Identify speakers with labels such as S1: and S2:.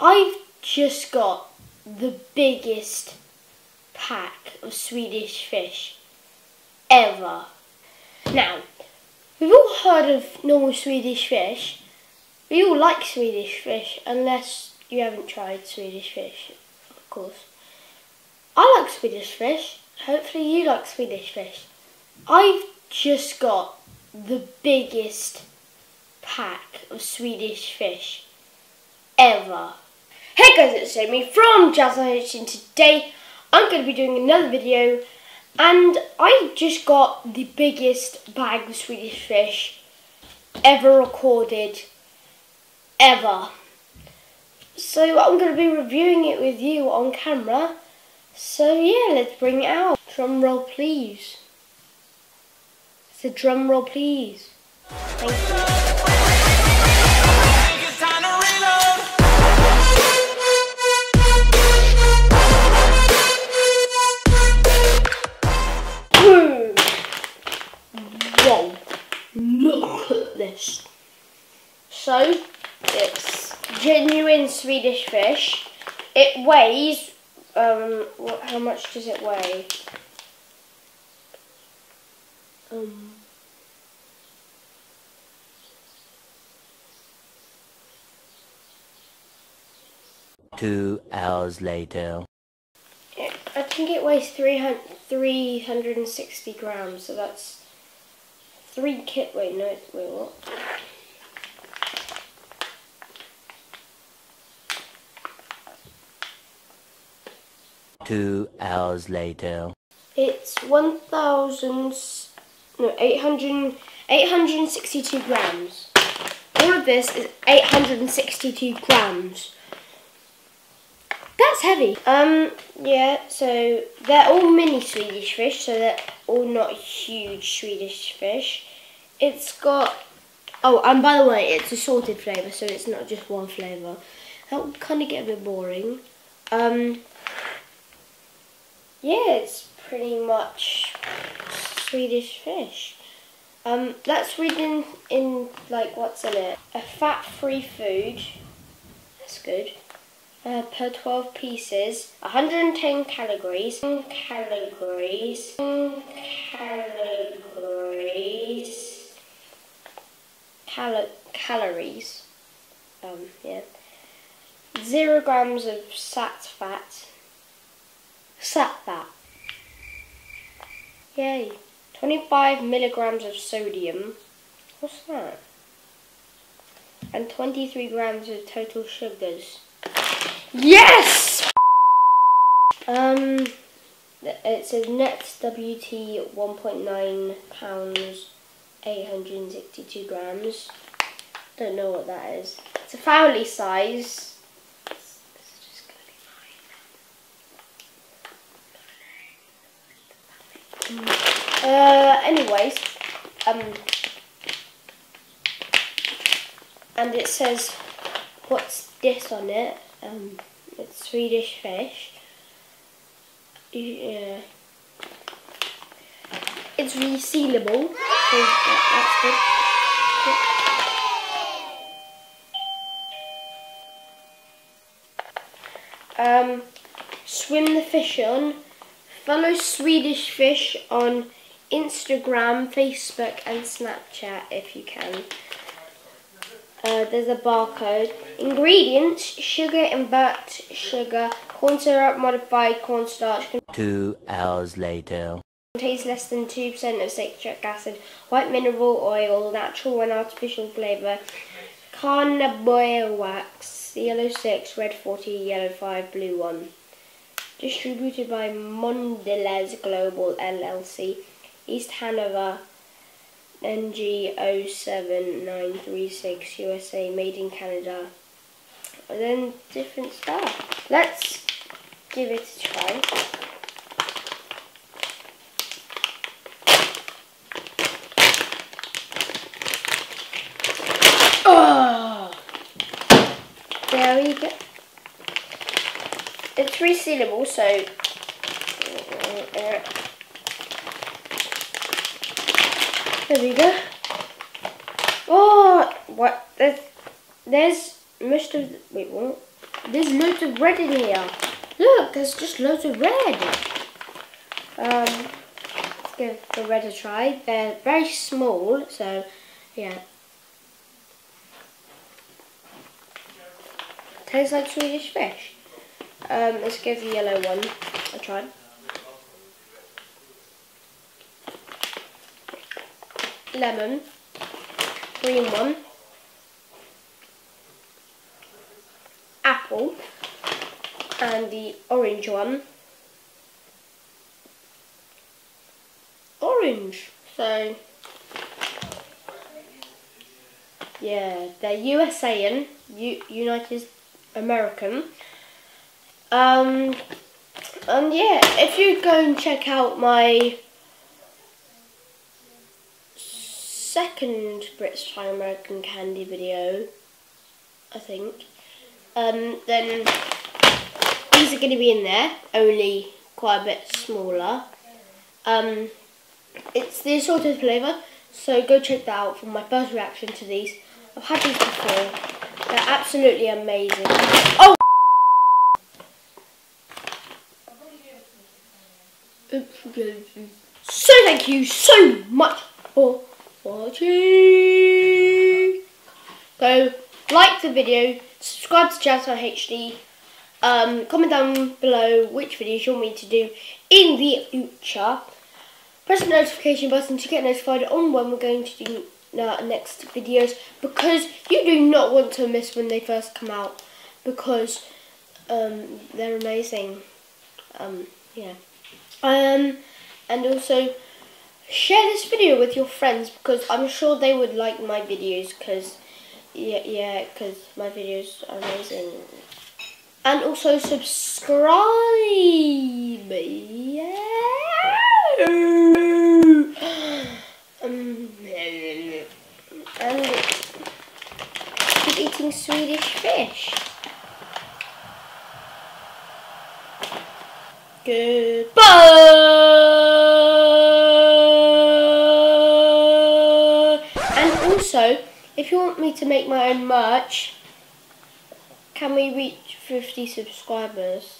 S1: I've just got the biggest pack of Swedish fish ever. Now, we've all heard of normal Swedish fish. We all like Swedish fish, unless you haven't tried Swedish fish, of course. I like Swedish fish. Hopefully you like Swedish fish. I've just got the biggest pack of Swedish fish ever. Hey guys, it's Jamie from Jazz and today I'm going to be doing another video and I just got the biggest bag of Swedish fish ever recorded, ever. So I'm going to be reviewing it with you on camera. So yeah, let's bring it out. Drum roll please. It's a drum roll please. Thank you. So, it's genuine Swedish fish. It weighs, um, what, how much does it weigh? Um,
S2: Two hours later.
S1: it, I think it weighs 300, 360 grams, so that's three kit. Wait, no, wait, what?
S2: Two hours later.
S1: It's 1,000, no, 800, 862 grams. All of this is 862 grams. That's heavy. Um, yeah, so they're all mini Swedish fish, so they're all not huge Swedish fish. It's got, oh, and by the way, it's a salted flavour, so it's not just one flavour. That would kind of get a bit boring. Um, yeah, it's pretty much Swedish fish. Um, that's reading in like what's in it? A fat-free food. That's good. Uh, per 12 pieces, 110 calories. Calories. Calories. Cal- calories. Um, yeah. Zero grams of sat fat. Fat. Yay. 25 milligrams of sodium. What's that? And 23 grams of total sugars. Yes! Um, it says net WT 1.9 pounds, 862 grams. Don't know what that is. It's a family size. This is just gonna be mine. Uh, anyways, um, and it says, what's this on it? Um, it's Swedish fish. Yeah. It's resealable, so that- that's good. Um, swim the fish on. Follow Swedish Fish on Instagram, Facebook, and Snapchat if you can. Uh, there's a barcode. Ingredients: sugar and burnt sugar, corn syrup, modified cornstarch.
S2: Two hours later.
S1: Contains less than 2% of citric acid, white mineral oil, natural and artificial flavour, carnauba wax, yellow 6, red 40, yellow 5, blue 1. Distributed by Mondelez Global LLC, East Hanover, NJ 07936 USA, made in Canada. And then different stuff. Let's give it a try. Oh, there we go. It's resealable, so uh, there we go. Oh, what? There's, there's most of. The, wait, what? There's loads of red in here. Look, there's just loads of red. Um, let's give the red a try. They're very small, so yeah. Tastes like Swedish fish. Um, let's give the yellow one a try. Lemon. Green one. Apple. And the orange one. Orange. So, yeah, they're USAan, U United American. Um, and yeah, if you go and check out my second British Thai American candy video, I think, um, then these are going to be in there, only quite a bit smaller. Um, it's the assorted flavour, so go check that out for my first reaction to these. I've had these before, they're absolutely amazing. Oh! So thank you so much for watching. Go like the video, subscribe to JamSam HD, um, comment down below which videos you want me to do in the future. Press the notification button to get notified on when we're going to do our next videos because you do not want to miss when they first come out because um, they're amazing. Um, yeah. Um, and also share this video with your friends because I'm sure they would like my videos because yeah, yeah, because my videos are amazing. And also subscribe. Yeah. Um, and keep eating Swedish fish. Goodbye. Also, if you want me to make my own merch, can we reach 50 subscribers?